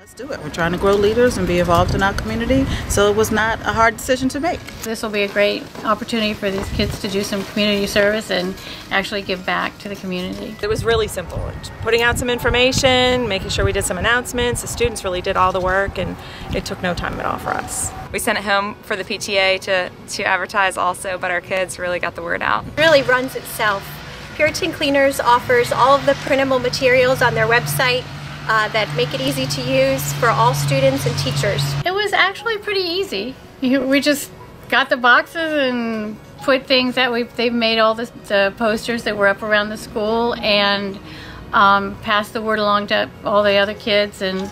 Let's do it. We're trying to grow leaders and be involved in our community, so it was not a hard decision to make. This will be a great opportunity for these kids to do some community service and actually give back to the community. It was really simple. Putting out some information, making sure we did some announcements. The students really did all the work and it took no time at all for us. We sent it home for the PTA to, to advertise also, but our kids really got the word out. It really runs itself. Puritan Cleaners offers all of the printable materials on their website uh, that make it easy to use for all students and teachers. It was actually pretty easy. We just got the boxes and put things that we they've made all the, the, posters that were up around the school and um, passed the word along to all the other kids and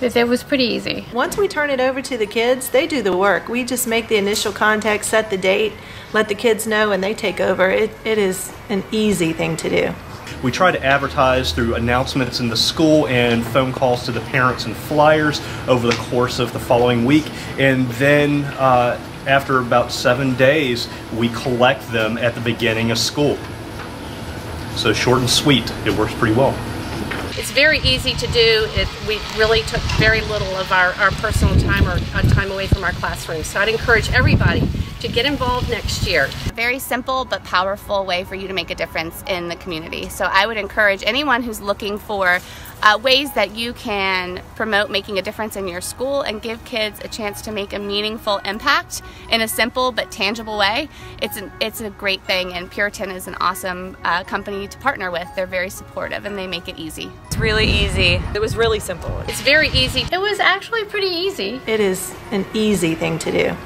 it, it was pretty easy. Once we turn it over to the kids, they do the work. We just make the initial contact, set the date, let the kids know, and they take over. It, it is an easy thing to do. We try to advertise through announcements in the school and phone calls to the parents and flyers over the course of the following week. And then uh, after about seven days, we collect them at the beginning of school. So short and sweet, it works pretty well. It's very easy to do. It, we really took very little of our, our personal time or uh, time away from our classroom. So I'd encourage everybody to get involved next year. Very simple but powerful way for you to make a difference in the community. So I would encourage anyone who's looking for uh, ways that you can promote making a difference in your school and give kids a chance to make a meaningful impact in a simple but tangible way. It's an, it's a great thing, and Puritan is an awesome uh, company to partner with. They're very supportive and they make it easy. It's really easy. It was really simple. It's very easy. It was actually pretty easy. It is an easy thing to do.